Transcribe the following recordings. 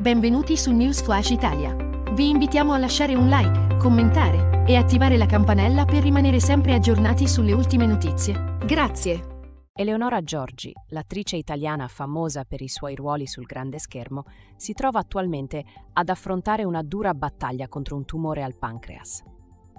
Benvenuti su News Flash Italia. Vi invitiamo a lasciare un like, commentare e attivare la campanella per rimanere sempre aggiornati sulle ultime notizie. Grazie. Eleonora Giorgi, l'attrice italiana famosa per i suoi ruoli sul grande schermo, si trova attualmente ad affrontare una dura battaglia contro un tumore al pancreas.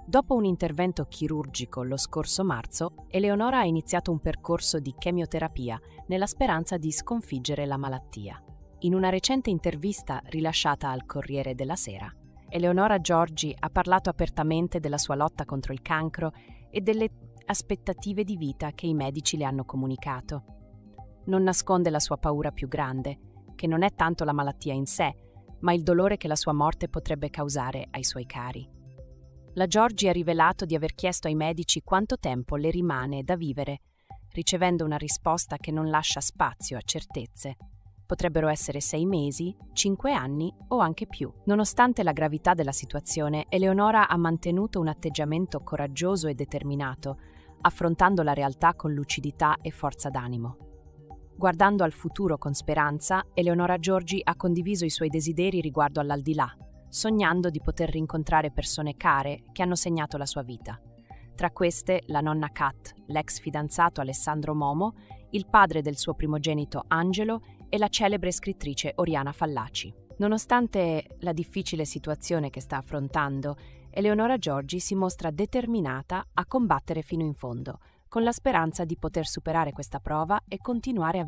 Dopo un intervento chirurgico lo scorso marzo, Eleonora ha iniziato un percorso di chemioterapia nella speranza di sconfiggere la malattia. In una recente intervista rilasciata al Corriere della Sera, Eleonora Giorgi ha parlato apertamente della sua lotta contro il cancro e delle aspettative di vita che i medici le hanno comunicato. Non nasconde la sua paura più grande, che non è tanto la malattia in sé, ma il dolore che la sua morte potrebbe causare ai suoi cari. La Giorgi ha rivelato di aver chiesto ai medici quanto tempo le rimane da vivere, ricevendo una risposta che non lascia spazio a certezze. Potrebbero essere sei mesi, cinque anni o anche più. Nonostante la gravità della situazione, Eleonora ha mantenuto un atteggiamento coraggioso e determinato, affrontando la realtà con lucidità e forza d'animo. Guardando al futuro con speranza, Eleonora Giorgi ha condiviso i suoi desideri riguardo all'aldilà, sognando di poter rincontrare persone care che hanno segnato la sua vita. Tra queste la nonna Kat, l'ex fidanzato Alessandro Momo, il padre del suo primogenito Angelo e la celebre scrittrice Oriana Fallaci. Nonostante la difficile situazione che sta affrontando, Eleonora Giorgi si mostra determinata a combattere fino in fondo, con la speranza di poter superare questa prova e continuare a